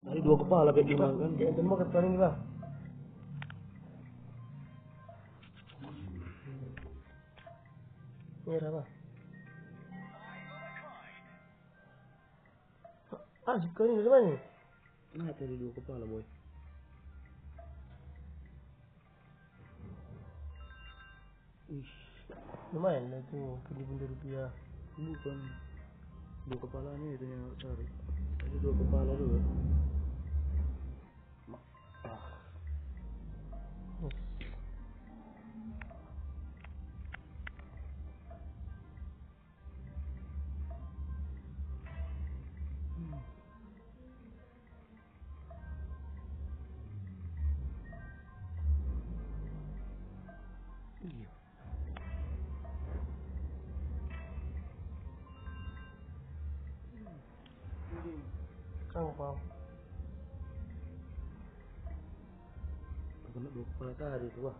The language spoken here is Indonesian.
Tadi dua kepala kayak gimana kan? Kayak itu mau ketuanin bang. Merah bang. Ah, suka ini dari mana? Nah tadi dua kepala boy. Wih, Lumayan lah itu, tujuh puluh rupiah. bukan dua kepalanya itu yang cari. Tadi dua kepala dulu. Kang bang. Kena dua kepala tadi tuh.